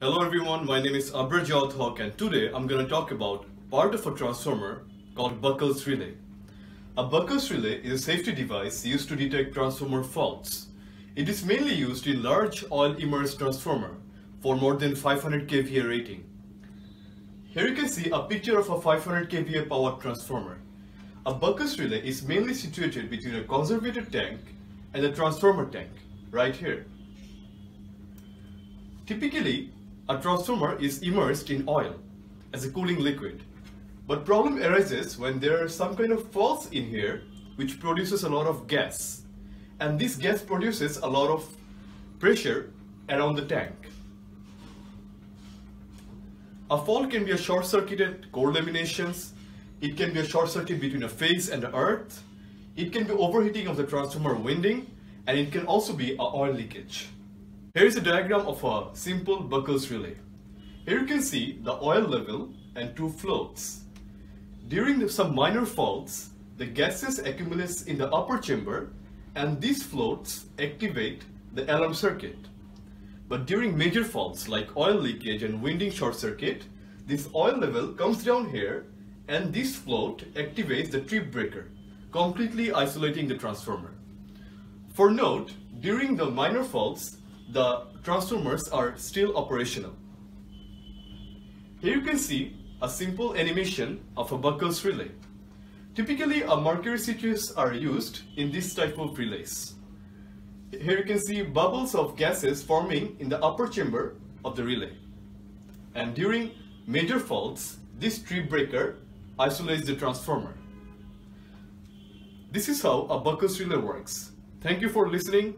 Hello everyone, my name is Abrar Jawad Haque and today I'm going to talk about part of a transformer called Buchholz Relay. A Buchholz Relay is a safety device used to detect transformer faults. It is mainly used in large oil immersed transformer for more than 500 kVA rating. Here you can see a picture of a 500 kVA power transformer. A Buchholz Relay is mainly situated between a conservator tank and a transformer tank, right here. Typically, a transformer is immersed in oil as a cooling liquid. But problem arises when there are some kind of faults in here which produces a lot of gas. And this gas produces a lot of pressure around the tank. A fault can be a short-circuited core laminations, it can be a short circuit between a phase and the earth, it can be overheating of the transformer winding, and it can also be a oil leakage. Here is a diagram of a simple Buchholz relay. Here you can see the oil level and two floats. During some minor faults, the gases accumulates in the upper chamber and these floats activate the alarm circuit. But during major faults like oil leakage and winding short circuit, this oil level comes down here and this float activates the trip breaker, completely isolating the transformer. For note, during the minor faults, the transformers are still operational. Here you can see a simple animation of a Buchholz relay. Typically, a mercury switches are used in this type of relays. Here you can see bubbles of gases forming in the upper chamber of the relay. And during major faults, this trip breaker isolates the transformer. This is how a Buchholz relay works. Thank you for listening